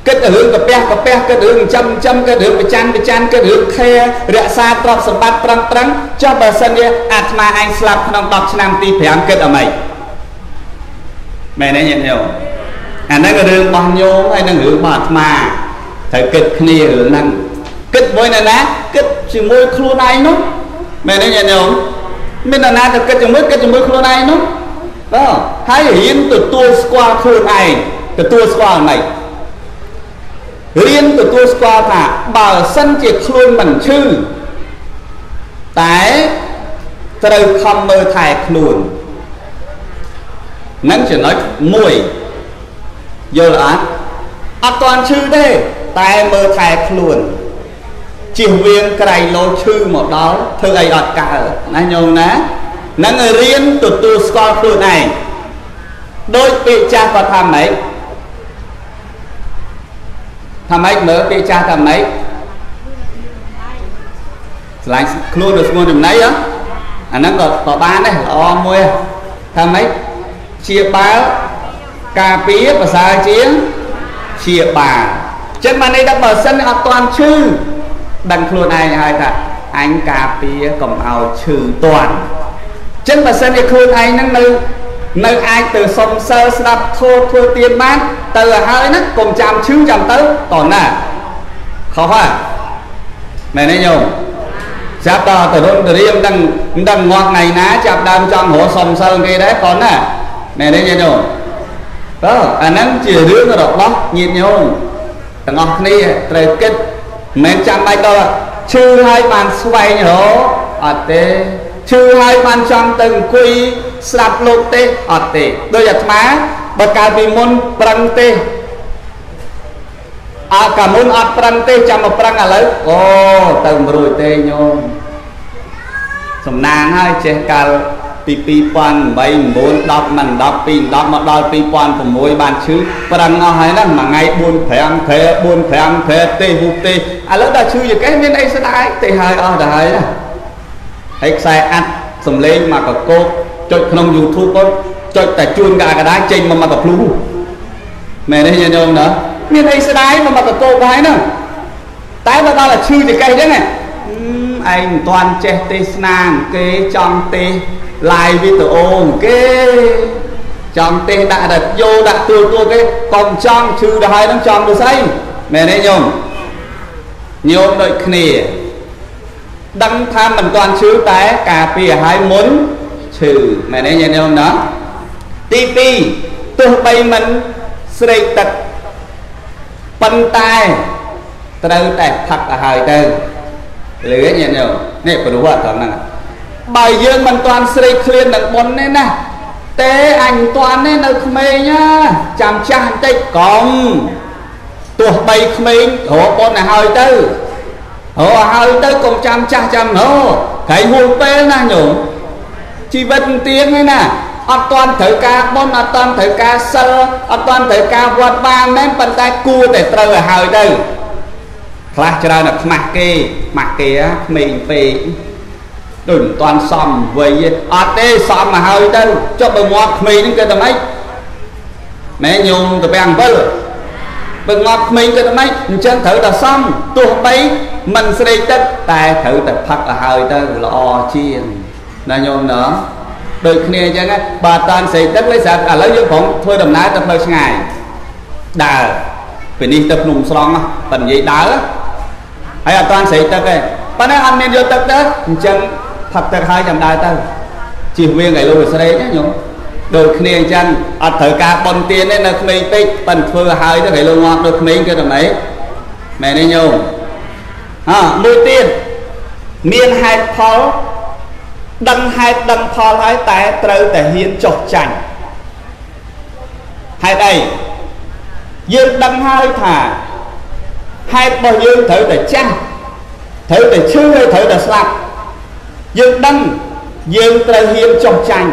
គិតទៅរឿងកាពះកាពះគិតរឿងចំចំគិតរឿងប្រច័នប្រច័នគិតរឿងខែរក្សាទ្រព្យសម្បត្តិប្រឹងប្រឹងចុះបើសិនជាអាត្មាឯងស្លាប់ក្នុង10ឆ្នាំទី5គិតអីមែនទេញាតិញោម អាហ្នឹងរឿងរបស់ញោមហើយនឹងរឿងរបស់អាត្មាត្រូវគិតគ្នារឿងហ្នឹងគិតមួយណាណាគិតជាមួយខ្លួនឯងនោះមែនទេញាតិញោមមានណាទៅគិតជាមួយគិតជាមួយខ្លួនឯងនោះបាទហើយរៀនទទួលស្គាល់ខ្លួនឯងទទួលស្គាល់មិនរៀនទទួលស្គាល់ថាបើសិនជាខ្លួនមិនឈឺតែត្រូវខំមើលថែខ្លួននឹងចំណុច1 យល់អត់អត់ទាន់ឈឺទេតែមើលថែខ្លួនជិះវៀងក្រៃលោឈឺមកដល់ធ្វើអីអត់កើតណាញោមណានឹងរៀនទទួលស្គាល់ខ្លួនឯងដោយពាក្យចាស់គាត់ថាម៉េចថាម៉េចមើលពាក្យចាស់ថាម៉េចឆ្លាញ់ខ្លួនទៅស្ងួនចំណៃហ៎អាហ្នឹងក៏ក៏បានដែរល្អមួយថាម៉េចជាបាល់ ការពារប្រសើរជាងជាបាល់ចឹងបានន័យថាបើសិនអត់ទាន់ឈឺដឹងខ្លួនឯងហើយថាអញការពារកុំឲ្យឈឺទាន់ចឹងបើសិនជាខ្លួនឯងហ្នឹងនៅនៅអាចទៅសុំសិលស្ដាប់ធម៌ធ្វើទានបានទៅឲ្យហើយណាកុំចាំឈឺចាំទៅតណាខុសហើយមែនទេញោមចាប់ដល់ទៅរុនទៅរៀមដឹងដឹងងាត់ថ្ងៃណាចាប់ដើមចង់រកសុំសិលគេដែរតណាមែនទេញាតិញោម តើអាហ្នឹងជារឿងរបស់ញាតិញោមទាំងអស់គ្នាត្រូវគិតមិនមែនចាំបាច់ដល់ឈឺហើយបានស្វែងរកអត់ទេឈឺហើយបានចង់ទៅអង្គុយស្ដាប់លោកទេអត់ទេដោយអាត្មាបើកាលពីមុនប្រឹងទេអើកាលមុនអត់ប្រឹងទេចាំមកប្រឹងឥឡូវអូទៅមិនរួចទេញោមសំណាងហើយចេះកាល ពី2008 9 10មិន10 2 10មកដល់2006បានឈឺប្រឹងអស់ហើយណាមួយថ្ងៃ4 5ខែ4 5ខែទេហូបទេឥឡូវដល់ឈឺយកេះមានអីស្ដាយទេហើយអស់ទៅហើយណាហើយខ្សែអាត់សំលេងមកកកោកចុចក្នុង YouTube គាត់ចុចតែជួនកកដាចេញមកមកកភ្លូមែនទេញាតិញោមណាមានអីស្ដាយមកមកកកោកហើយណាតែមកដល់តែឈឺចកេះចឹងឯងមិនទាន់ចេះទេសនាគេចង់ទេស live វីដេអូគេចង់ទេសដាក់តែយោដាក់ទួលទួលគេកុំចង់ឈឺទៅហើយនឹងចង់ទៅស្អីមែនទេញោមញោមដូចគ្នាដឹងថាមិនទាន់ឈឺតែការពារឲ្យមុនឈឺមែនទេញាតិញោមណាទី2ទោះបីមិនស្រេកទឹកប៉ុន្តែត្រូវតែផឹកទៅហើយទៅលឺញាតិញោមនេះព្រោះអត់ត្រង់ហ្នឹង បើយើងមិនទាន់ស្រេកឃ្លាននឹងប៉ុនទេណាទេអញមិនទាន់ទេនៅក្មេងណាចាំចាស់បន្តិចកុំទោះបីក្មេងរកប៉ុនឲ្យហើយទៅអូហើយទៅកុំចាំចាស់ចាំណូក្រែងហួសពេលណាញោមជីវិតទៀងឯណាអត់តាន់ត្រូវការបន់អត់តាន់ត្រូវការសិលអត់តាន់ត្រូវការវត្តបានមែនប៉ុន្តែគួរតែត្រូវឲ្យហើយទៅខ្លះច្រើនតែខ្មាស់គេខ្មាស់គេក្មេងពេក ដូចមិនតាន់សមវ័យអត់ទេសមមកហើយទៅចុះបើងាប់ក្មេងហ្នឹងគេតែម៉េចម៉ែញោមទៅពាំង7បើងាប់ក្មេងគេតែម៉េចអញ្ចឹងត្រូវតែសមទោះបីមិនស្រេកទឹកតែត្រូវតែផឹកឲ្យហើយទៅល្អជាងណាញោមណាដូចគ្នាអញ្ចឹងបើតាន់ស្រេកទឹកលេស្រាប់ឥឡូវយើងប្រងធ្វើដំណើរទៅផ្លូវឆ្ងាយដើរពីនេះទៅភ្នំស្រង់បើនិយាយដើរហើយអត់តាន់ស្រេកទឹកទេប៉ុន្តែអត់មានយកទឹកទៅអញ្ចឹង ផឹកទឹកហើយចាំដើរទៅជិះវៀងឲ្យលោកស្រេកណាញោមដូចគ្នាអញ្ចឹងអត់ត្រូវការបន់ទៀនទេនៅក្មេងពេកប៉ិនធ្វើឲ្យទៅឲ្យលោកងាប់ដូចក្មេងគេតែម៉េចមែនទេញោមអើមួយទៀតមានហេតុផលដឹងហេតុដឹងផលហើយតែត្រូវតែហ៊ានចុះចាញ់ហេតុអីយើងដឹងហើយថាហេតុរបស់យើងត្រូវតែចាស់ត្រូវតែឈឺហើយត្រូវតែស្លាប់ យើងដឹងយើងត្រូវហ៊ានចុះចាញ់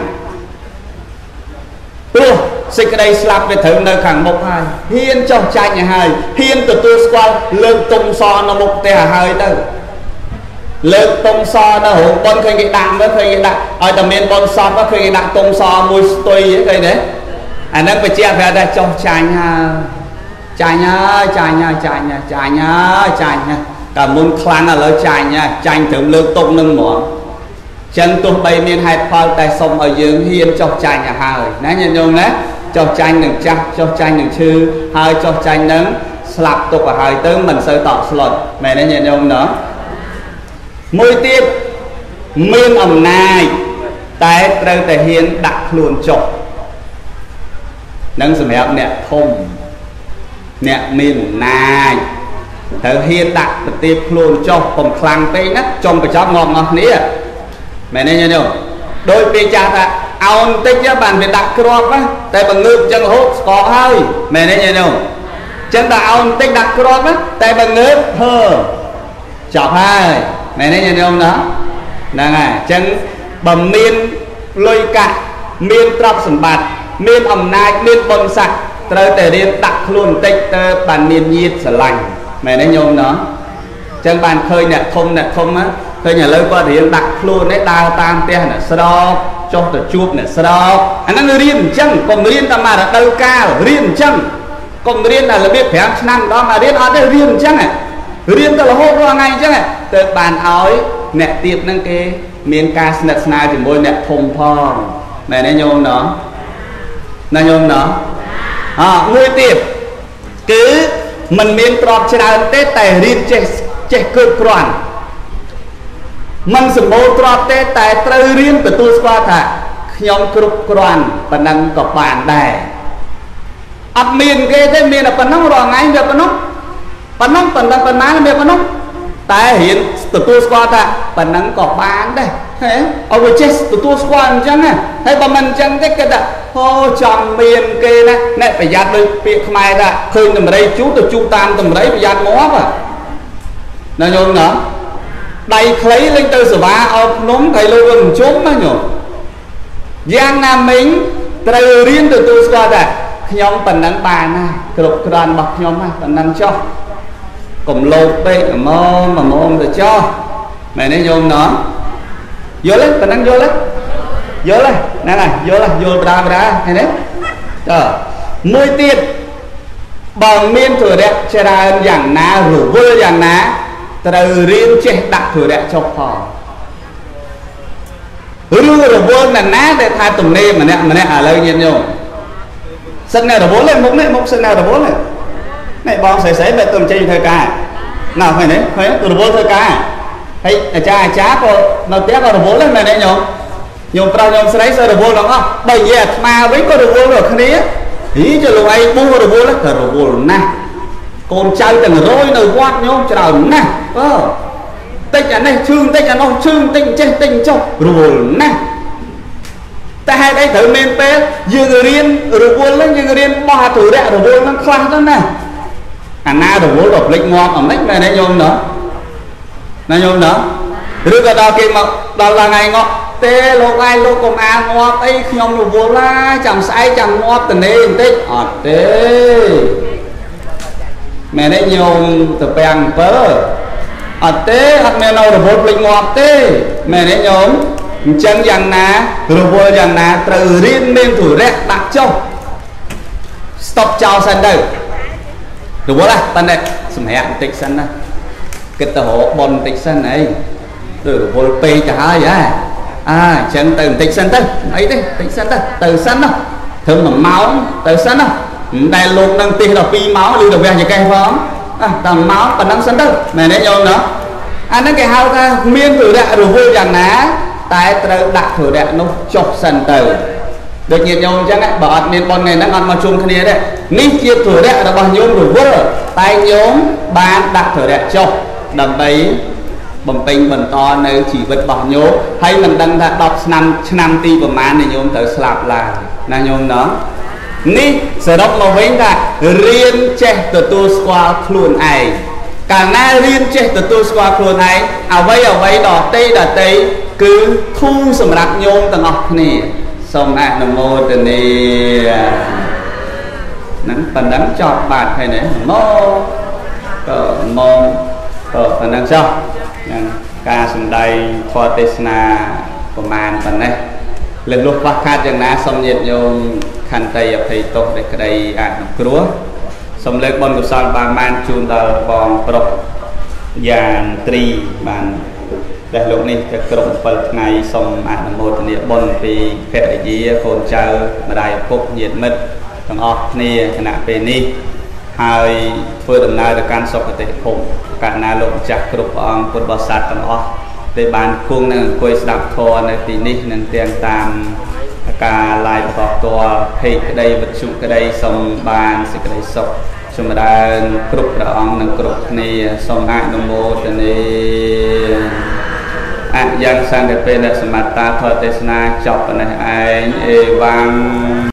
ព្រោះសេចក្តីស្លាប់វាត្រូវនៅខាងមុខហើយហ៊ានចុះចាញ់ឲ្យហើយហ៊ានទទួលស្គាល់លើកទុំសនៅមុខផ្ទះឲ្យហើយទៅលើកទុំសនៅរោងប៉ុនឃើញគេដាក់មើលឃើញគេដាក់ឲ្យតែមានប៉ុនសពឃើញគេដាក់ទុំសមួយស្ទុយឃើញទេអាហ្នឹងបជាប្រាប់ថាចុះចាញ់ហើយចាញ់ហើយចាញ់ហើយចាញ់ហើយចាញ់ហើយចាញ់ហើយកាលមុនខ្លាំងឥឡូវចាញ់ហើយចាញ់ត្រឹមលើកតុកនឹងហ្មង ចឹងទោះបីមានហេតុផលតែសុំឲ្យយើងហ៊ានចុះចាញ់ទៅហើយណាញាតិញោមណាចុះចាញ់នឹងចាស់ចុះចាញ់នឹងឈឺហើយចុះចាញ់នឹងស្លាប់ទុកទៅហើយទៅមិនសូវតក់ស្លុតមែនទេញាតិញោមណោះមួយទៀតមានអំណាចតែត្រូវតែហ៊ានដាក់ខ្លួនចុះនឹងសម្រាប់អ្នកធំអ្នកមានអំណាចត្រូវហ៊ានដាក់ប្រទីបខ្លួនចុះកុំខ្លាំងពេកណាចំបញ្ចប់ងប់ងស់គ្នា មែនទេញោមដោយពេលចាស់ថាអោនតិចបានវាដាក់គ្រាប់ណាតែបើងើបចឹងរហូតស្កកហើយមែនទេញោមចឹងតែអោនតិចដាក់គ្រាប់ណាតែបើងើបហឺចប់ហើយមែនទេញោមណាហ្នឹងហើយចឹងបើមានលុយកាក់មានទ្រព្យសម្បត្តិមានអំណាចមានបុណ្យស័ក្តិត្រូវតែរៀនដាក់ខ្លួនបន្តិចទៅបានមានញាតស្រឡាញ់មែនទេញោមណោះចឹងបានឃើញអ្នកធំអ្នកធំ ឃើញឥឡូវគាត់រៀនដាក់ខ្លួននេះដើរតាមផ្ទះអ្នកស្រោបចុះទៅជួបអ្នកស្រោបអាហ្នឹងរៀនអញ្ចឹងកុំរៀនតែមករដូវកាលរៀនអញ្ចឹងកុំរៀនតែរបៀប5ឆ្នាំម្ដងមករៀនអត់ទេរៀនអញ្ចឹងរៀនទៅរហូតរាល់ថ្ងៃអញ្ចឹងទៅបានឲ្យអ្នកទៀតហ្នឹងគេមានការស្និទ្ធស្នាលជាមួយអ្នកធំផងមែនទេញោមណោះណាញោមណោះអមួយទៀតគឺมันមានទ្រព្យច្រើនទេតែរៀនចេះចេះគ្រប់គ្រាន់ มันសម្បូរទ្រព្យទេតែត្រូវរៀនទទួលស្គាល់ថាខ្ញុំគ្រប់គ្រាន់ប៉ុណ្ណឹងក៏បានដែរអត់មានគេទេមានតែប៉ុណ្ណឹងរាល់ថ្ងៃវាប៉ុណ្ណឹងប៉ុណ្ណឹងប៉ុណ្ណឹងប៉ុន្មានវាប៉ុណ្ណឹងតែរៀនទទួលស្គាល់ថាប៉ុណ្ណឹងក៏បានដែរហេឲ្យវាចេះទទួលស្គាល់អញ្ចឹងណាហើយបើមិនអញ្ចឹងទេគេថាអូចំមានគេណាអ្នកប្រយ័ត្នដោយពាក្យខ្មែរថាឃើញតម្រៃជូទៅជូតាមតម្រៃប្រយ័ត្នងាប់ណាញោមណា ដៃខ្លីលេងទៅសវាអោភ្នំតែលោកមិនជុំណាញោមយ៉ាងណាមិញត្រូវរៀនទទួលស្គាល់ថាខ្ញុំប៉ុណ្ណឹងបានណាគ្រប់គ្រាន់របស់ខ្ញុំណាប៉ុណ្ណឹងចុះកុំលោភពេកល្មមល្មមទៅចោះមែនទេញោមណោះយល់ទេប៉ុណ្ណឹងយល់ទេយល់ទេហ្នឹងហើយយល់យល់បដាបដាឃើញទេតើមួយទៀតបើមានធុរៈច្រើនយ៉ាងណារវល់យ៉ាងណា ត្រូវរៀនចេះដាក់ធុរៈចុះផងរឿងរវល់ណាស់ណាដែលថាទំនេរម្នាក់ម្នាក់ឥឡូវញាតិញោមសិនតែរវល់ទេមុខនេះមុខសិនតែរវល់ទេនេះបងស្រីស្រីបែរទៅចេញធ្វើការណាឃើញទេឃើញទៅរវល់ធ្វើការហើយអាចារ្យអាចារ្យក៏នៅផ្ទះក៏រវល់ដែរមែនទេញោមញោមប្រុសញោមស្រីសើរវល់ទាំងអស់បើនិយាយអាត្មាវិញក៏រវល់ដូចគ្នាហីចុះលោកឯងបួសរវល់ក៏រវល់ណាស់ កូនចៅទាំងរយនៅវត្តញោមច្រើនណាស់អឺតិចអានេះឈឺតិចអានោះឈឺតិចចេះតិចចុះរវល់ណាស់តែហេតុអីត្រូវមានពេលយើងរៀនរវល់ហ្នឹងយើងរៀនបោះអធុរៈរវល់ហ្នឹងខ្លះទៅណាអាណារវល់ដល់ភ្លេចងាប់អាម៉េចមែនទេញោមណោះណាញោមណោះឬក៏ដល់គេមកដល់ថ្ងៃងក់ទេលោកឯងលោកកុំអាងាប់អីខ្ញុំរវល់ណាចាំស្អែកចាំងាប់តនេបន្តិចអត់ទេ មែនទេញោមទៅពាំងអំពើអត់ទេអត់មាននៅរវល់ភ្លេចងាប់ទេមែនទេញោមអញ្ចឹងយ៉ាងណារវល់យ៉ាងណាត្រូវរៀនមានធុរៈដាក់ចុះស្តុបចោលសិនទៅរវល់ណាប៉ុន្តែសម្រាប់បន្តិចសិនណាគិតទៅរកប៉ុនបន្តិចសិនអីទៅរវល់ពេកទៅហើយហ៎អើអញ្ចឹងទៅបន្តិចសិនទៅអីទេបន្តិចសិនទៅទៅសិនណាត្រឹម1ម៉ោងទៅសិនណាមិន ដែលលោកនឹងទិសដល់2ម៉ោងឬទៅវះចកេះផងអះតែ1ម៉ោងប៉ុណ្ណឹងសិនទៅមែនទេញោមណាអាហ្នឹងគេហៅថាមានធុរៈរវល់យ៉ាងណា តែត្រូវដាក់ធុរៈនោះចុះសិនទៅដូចញាតិញោមអញ្ចឹងបើអត់មានប៉ុនថ្ងៃហ្នឹងអត់មកជុំគ្នាទេនេះជាធុរៈរបស់ញោមរវល់តែញោមបានដាក់ធុរៈចុះដើម្បីបំពេញបន្តនៅជីវិតរបស់ញោមហើយមិនដឹងថា10ឆ្នាំឆ្នាំទីប្រមាណនៃញោមត្រូវស្លាប់ឡើយណាញោមណោះ នេះសរុបមកវិញថារៀនចេះទទួលស្គាល់ខ្លួនឯងកាលណារៀនចេះទទួលស្គាល់ខ្លួនឯងអ្វីអ្វីដតេដតេគឺធូរសម្រាប់ញោមទាំងអស់គ្នាសូមអនុមោទនាហ្នឹងប៉ុណ្ណឹងចប់បាទហើយណាមកក៏មកក៏ប៉ុណ្ណឹងចុះយ៉ាងការសំដែងធម៌ទេសនាប្រមាណប៉ុណ្ណេះ លឹងលុះខ្វះខាតយ៉ាងណាសូមញាតិញោមខន្តីអភ័យទោសដែលក្តីអនុគ្រោះសំលេចបុណ្យកុសលបានបានជូនដល់បងប្រុសយ៉ាងត្រីបានដែលលោកនេះទៅគ្រប់7ថ្ងៃសូមអនុមោទនាបុណ្យពីភរិយាកូនចៅម្ដាយឪពុកញាតិមិត្តទាំងអស់គ្នាគណៈពេលនេះហើយធ្វើដំណើរទៅកាន់សុគតិភពកាលណាលោកម្ចាស់គ្រប់ព្រះអង្គពុទ្ធបរិស័ទទាំងអស់ ដែលបានគង់នឹងអង្គុយស្ដាប់ធម៌នៅទីនេះនឹងទាំងតាមការ live បន្តផ្ទាល់ពេកក្តីវិទ្យុក្តីសូមបានសេចក្តីសុខចម្រើនគ្រប់ព្រះអង្គនិងគ្រប់គ្នាសូមអនុមោទនាអយ៉ាងសន្តិពេលសមត្តាធរទេសនាចប់ប៉ុណ្ណេះឯងអេវ៉ាំង